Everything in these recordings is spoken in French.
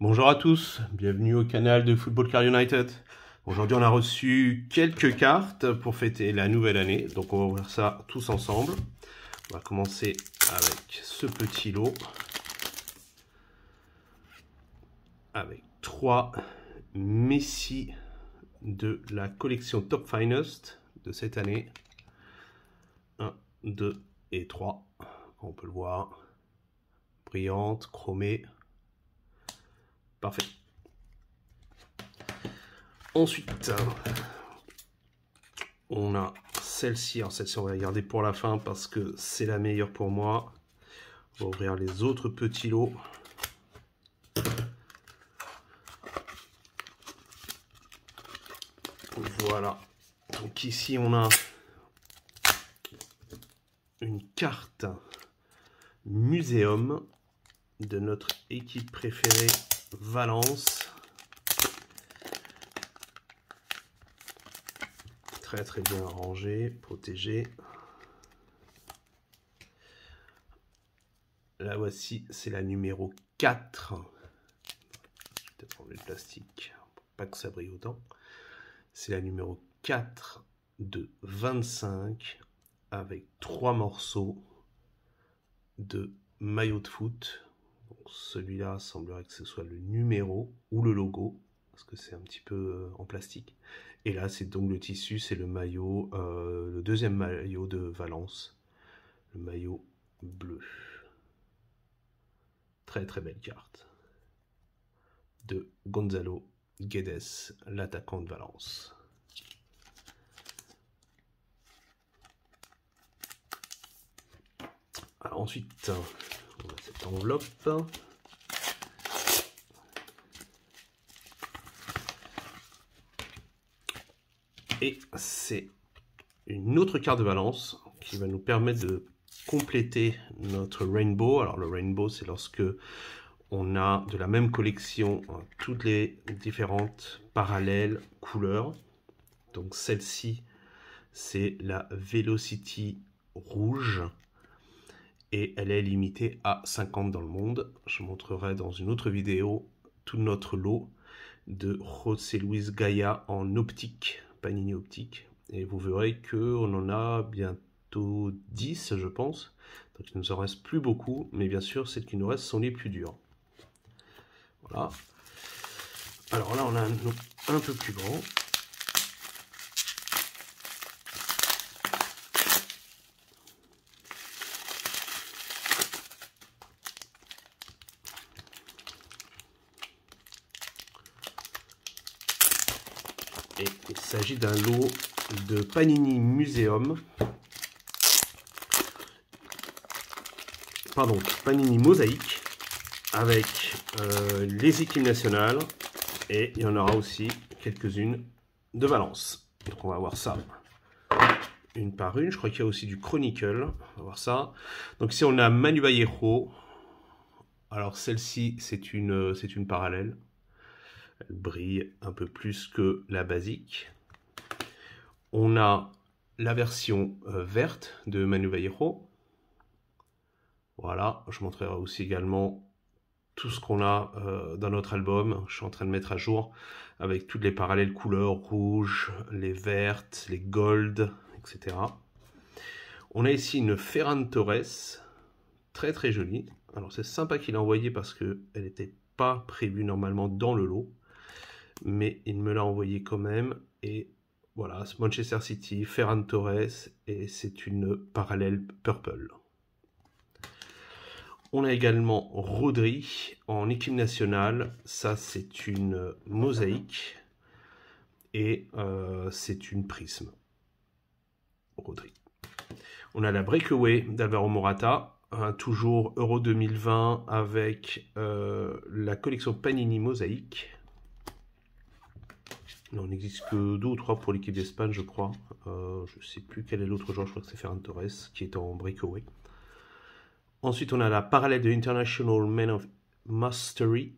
Bonjour à tous, bienvenue au canal de Football Car United. Aujourd'hui on a reçu quelques cartes pour fêter la nouvelle année, donc on va ouvrir ça tous ensemble. On va commencer avec ce petit lot. Avec trois Messi de la collection Top Finest de cette année. 1, 2 et 3, on peut le voir. Brillante, chromée. Parfait. Ensuite, on a celle-ci. Alors celle-ci, on va la garder pour la fin parce que c'est la meilleure pour moi. On va ouvrir les autres petits lots. Voilà. Donc ici, on a une carte muséum de notre équipe préférée Valence. Très très bien rangé, protégé. La voici, c'est la numéro 4. Peut-être enlever le plastique, pas que ça brille autant. C'est la numéro 4 de 25 avec trois morceaux de maillot de foot celui-là semblerait que ce soit le numéro ou le logo, parce que c'est un petit peu euh, en plastique. Et là, c'est donc le tissu, c'est le maillot, euh, le deuxième maillot de Valence, le maillot bleu. Très très belle carte de Gonzalo Guedes, l'attaquant de Valence. Ensuite, cette enveloppe. Et c'est une autre carte de balance qui va nous permettre de compléter notre rainbow. Alors le rainbow, c'est lorsque on a de la même collection hein, toutes les différentes parallèles couleurs. Donc celle-ci, c'est la Velocity rouge et elle est limitée à 50 dans le monde. Je montrerai dans une autre vidéo tout notre lot de José Luis Gaia en optique, Panini optique. Et vous verrez qu'on en a bientôt 10, je pense. Donc il nous en reste plus beaucoup, mais bien sûr, celles qui nous restent sont les plus dures. Voilà. Alors là, on a un un peu plus grand. Et il s'agit d'un lot de Panini Museum. Pardon, Panini Mosaïque avec euh, les équipes nationales et il y en aura aussi quelques-unes de Valence. Donc on va voir ça une par une. Je crois qu'il y a aussi du Chronicle. On va voir ça. Donc ici on a Manu Vallejo. Alors celle-ci c'est une, c'est une parallèle. Elle brille un peu plus que la basique. On a la version euh, verte de Manu Vallejo. Voilà, je montrerai aussi également tout ce qu'on a euh, dans notre album. Je suis en train de mettre à jour avec toutes les parallèles couleurs, rouges, les vertes, les gold, etc. On a ici une Ferran Torres, très très jolie. Alors c'est sympa qu'il a envoyé parce qu'elle n'était pas prévue normalement dans le lot mais il me l'a envoyé quand même. Et voilà, Manchester City, Ferran Torres, et c'est une parallèle purple. On a également Rodri en équipe nationale. Ça, c'est une mosaïque. Et euh, c'est une prisme. Rodri. On a la Breakaway d'Alvaro Morata. toujours Euro 2020 avec euh, la collection Panini Mosaïque. Il n'en existe que deux ou trois pour l'équipe d'Espagne, je crois. Euh, je ne sais plus quel est l'autre joueur, je crois que c'est Ferran Torres, qui est en breakaway. Ensuite, on a la parallèle de International Man of Mastery,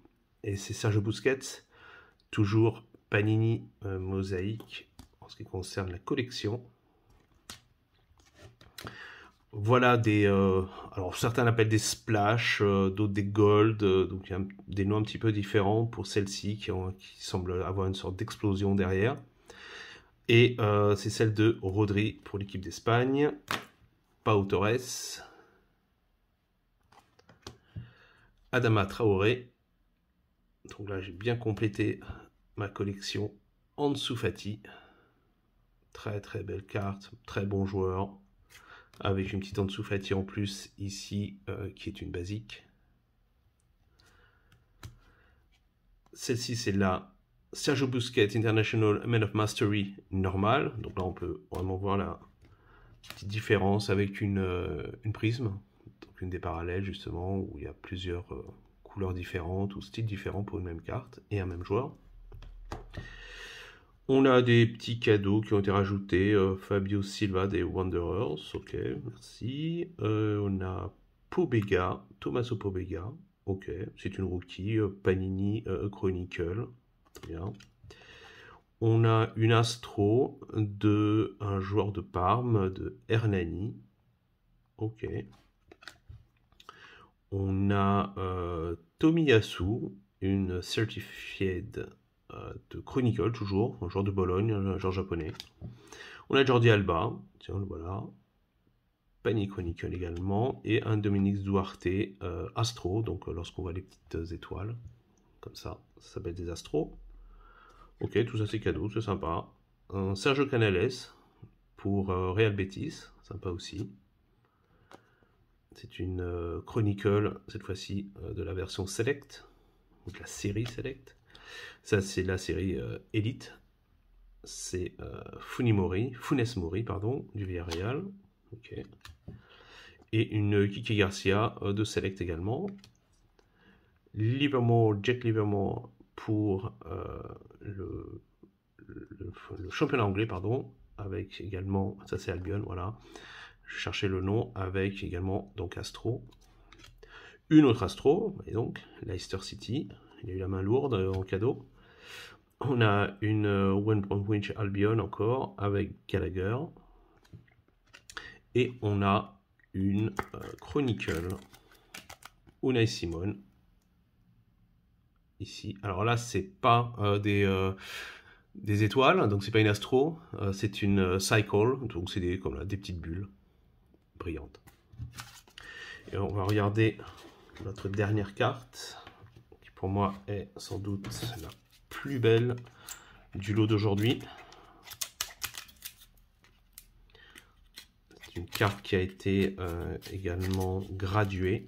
et c'est Sergio Busquets. Toujours Panini euh, Mosaïque en ce qui concerne la collection. Voilà des... Euh, alors certains l'appellent des splash, euh, d'autres des gold, euh, donc des noms un petit peu différents pour celle-ci qui, qui semble avoir une sorte d'explosion derrière. Et c'est celle de Rodri pour l'équipe d'Espagne. Pau Torres. Adama Traoré. Donc là j'ai bien complété ma collection dessous Fati. Très très belle carte, très bon joueur avec une petite en dessous en plus ici euh, qui est une basique. Celle-ci c'est la Sergio Busquets International Man of Mastery normale. Donc là on peut vraiment voir la petite différence avec une, euh, une prisme, donc une des parallèles justement où il y a plusieurs euh, couleurs différentes ou styles différents pour une même carte et un même joueur. On a des petits cadeaux qui ont été rajoutés. Euh, Fabio Silva des Wanderers. Ok, merci. Euh, on a Pobega, Tommaso Pobega. Ok, c'est une rookie. Euh, Panini Chronicle. On a une Astro de un joueur de Parme, de Hernani. Ok. On a Tomiyasu, une Certified de Chronicle, toujours, un joueur de Bologne, un joueur japonais. On a Jordi Alba, tiens, voilà. Penny Chronicle également, et un Dominique Duarte euh, Astro, donc euh, lorsqu'on voit les petites étoiles, comme ça, ça s'appelle des Astros. Ok, tout ça c'est cadeau, c'est sympa. Un Sergio Canales pour Real Betis, sympa aussi. C'est une Chronicle, cette fois-ci, de la version Select, donc la série Select. Ça, c'est la série euh, Elite. C'est euh, Funimori, Funes Mori, pardon, du Villarreal. Et une Kiki Garcia euh, de Select également. Livermore, Jack Livermore pour le, le, championnat anglais, pardon, avec également, ça c'est Albion, voilà. Je cherchais le nom, avec également donc Astro. Une autre Astro, et donc Leicester City, il a eu la main lourde euh, en cadeau. On a une euh, One Winch Albion encore avec Gallagher. Et on a une euh, Chronicle Unai Simon. Ici. Alors là, c'est pas des, des étoiles, donc c'est pas une astro, c'est une cycle, donc c'est des, comme des petites bulles brillantes. Et on va regarder notre dernière carte pour moi est sans doute la plus belle du lot d'aujourd'hui. C'est une carte qui a été euh, également graduée.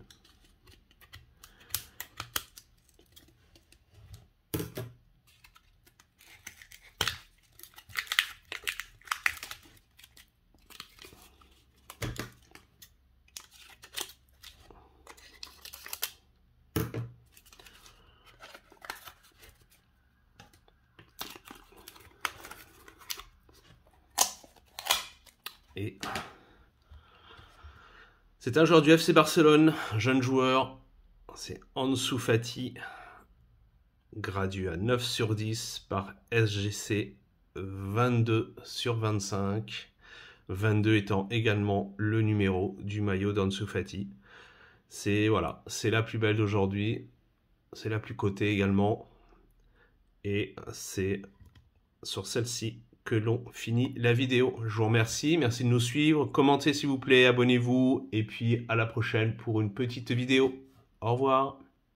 C'est un joueur du FC Barcelone, jeune joueur. C'est Ansu Fati, gradué à 9 sur 10 par SGC, 22 sur 25. 22 étant également le numéro du maillot d'Ansu Fati. C'est voilà, c'est la plus belle d'aujourd'hui. C'est la plus cotée également. Et c'est sur celle-ci l'on finit la vidéo. Je vous remercie, merci de nous suivre, commentez s'il vous plaît, abonnez-vous, et puis à la prochaine pour une petite vidéo. Au revoir